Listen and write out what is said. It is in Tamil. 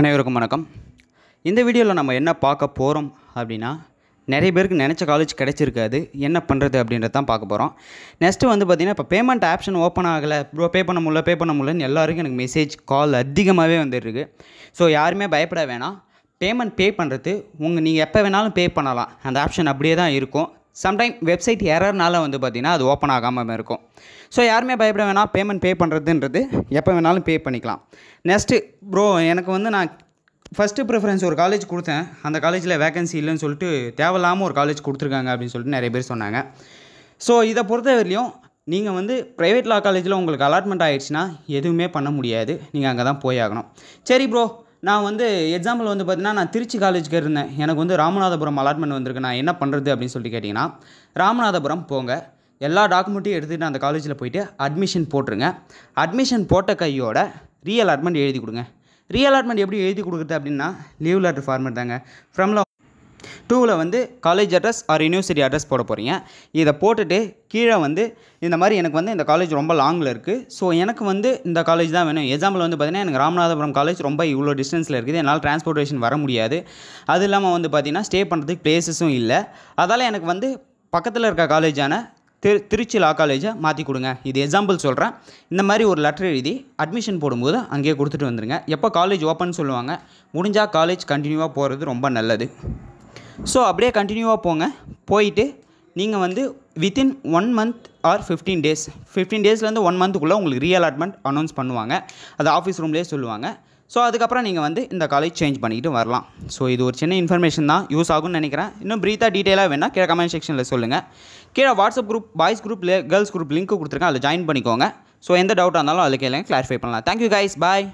அனைவருக்கும் வணக்கம். இந்த வீடியோவில் நம்ம என்ன பார்க்க போகிறோம் அப்படின்னா நிறைய பேருக்கு நினச்ச காலேஜ் கிடச்சிருக்காது என்ன பண்ணுறது அப்படின்றத தான் பார்க்க போகிறோம் நெக்ஸ்ட்டு வந்து பார்த்திங்கன்னா இப்போ பேமெண்ட் ஆப்ஷன் ஓப்பன் ஆகலை ப்ரோ பே பண்ண முடியல பே பண்ண முடியலன்னு எல்லாருக்கும் எனக்கு மெசேஜ் கால் அதிகமாகவே வந்துருக்கு ஸோ யாருமே பயப்பட வேணாம். பேமெண்ட் பே பண்ணுறது உங்கள் நீங்கள் எப்போ வேணாலும் பே பண்ணலாம். அந்த ஆப்ஷன் அப்படியே தான் இருக்கும். சம்டைம் வெப்சைட் எரர்னால வந்து பார்த்திங்கன்னா அது ஓப்பன் ஆகாமல் இருக்கும். ஸோ யாருமே பயப்பட வேணாம். பேமெண்ட் பே பண்ணுறதுன்றது எப்போ வேணாலும் பே பண்ணிக்கலாம். நெக்ஸ்ட்டு ப்ரோ எனக்கு வந்து நான் ஃபஸ்ட்டு ப்ரிஃபரன்ஸ் ஒரு காலேஜ் கொடுத்தேன். அந்த காலேஜில் வேகன்சி இல்லைன்னு சொல்லிட்டு தேவையில்லாமல் ஒரு காலேஜ் கொடுத்துருக்காங்க அப்படின்னு சொல்லிட்டு நிறைய பேர் சொன்னாங்க. ஸோ இதை பொறுத்தவரையிலையும் நீங்கள் வந்து ப்ரைவேட் லா காலேஜில் உங்களுக்கு அலாட்மெண்ட் ஆகிடுச்சுன்னா எதுவுமே பண்ண முடியாது. நீங்கள் அங்கே தான் போய் ஆகணும். சரி ப்ரோ நான் வந்து எக்ஸாம்பிள் வந்து பார்த்தீங்கன்னா நான் திருச்சி காலேஜுக்கு இருந்தேன். எனக்கு வந்து ராமநாதபுரம் அலாட்மெண்ட் வந்திருக்கு. நான் என்ன பண்ணுறது அப்படின்னு சொல்லிட்டு கேட்டிங்கன்னா ராமநாதபுரம் போங்க. எல்லா டாக்குமெண்ட்டையும் எடுத்துகிட்டு அந்த காலேஜில் போயிட்டு அட்மிஷன் போட்டுருங்க. அட்மிஷன் போட்ட கையோட ரீஅலாட்மெண்ட் எழுதி கொடுங்க. ரீஅலாட்மெண்ட் எப்படி எழுதி கொடுக்குறது அப்படின்னா லீவ் லெட்டர் ஃபார்மேட் தாங்க. ஃப்ரம்ல டூவில் வந்து college address or university address போட போகிறீங்க இதை போட்டுட்டு கீழே வந்து இந்த மாதிரி எனக்கு வந்து இந்த காலேஜ் ரொம்ப லாங்கில் இருக்குது ஸோ எனக்கு வந்து இந்த காலேஜ் தான் வேணும். எக்ஸாம்பிள் வந்து பார்த்தீங்கன்னா எனக்கு ராமநாதபுரம் காலேஜ் ரொம்ப இவ்வளோ டிஸ்டன்ஸில் இருக்குது. என்னால் டிரான்ஸ்போர்ட்டேஷன் வர முடியாது. அது இல்லாமல் வந்து பார்த்திங்கன்னா ஸ்டே பண்ணுறதுக்கு பிளேசஸும் இல்லை. அதால் எனக்கு வந்து பக்கத்தில் இருக்க காலேஜான திரு திருச்சி லா காலேஜை மாற்றி கொடுங்க. இது எக்ஸாம்பிள் சொல்கிறேன் இந்த மாதிரி ஒரு லெட்டர் எழுதி அட்மிஷன் போடும்போது அங்கேயே கொடுத்துட்டு வந்துடுங்க எப்போ காலேஜ் ஓப்பன் சொல்லுவாங்க முடிஞ்சால் காலேஜ் கண்டினியூவாக போகிறது ரொம்ப நல்லது. ஸோ அப்படியே கண்டினியூவாக போங்க. போயிட்டு நீங்கள் வந்து within one month or fifteen days fifteen டேஸ்லேருந்து one மந்த்துக்குள்ளே உங்களுக்கு ரீஅலாட்மெண்ட் அனௌன்ஸ் பண்ணுவாங்க. அது ஆஃபீஸ் ரூம்லேயே சொல்லுவாங்க. ஸோ அதுக்கப்புறம் நீங்கள் வந்து இந்த காலேஜ் சேஞ்ச் பண்ணிக்கிட்டு வரலாம். ஸோ இது ஒரு சின்ன இன்ஃபர்மேஷன் தான். யூஸ் ஆகும்னு நினைக்கிறேன். இன்னும் ப்ரீத்தாக டீட்டெயிலாக வேணால் கீழே கமெண்ட் செக்ஷனில் சொல்லுங்கள் கீழே WhatsApp group boys group girls group link கொடுத்துருக்கேன். அதில் ஜாயின் பண்ணிக்கோங்க. ஸோ எந்த டவுட்டாக இருந்தாலும் அதில் கேளுங்க கிளாரிஃபை பண்ணலாம். Thank you guys bye